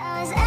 I was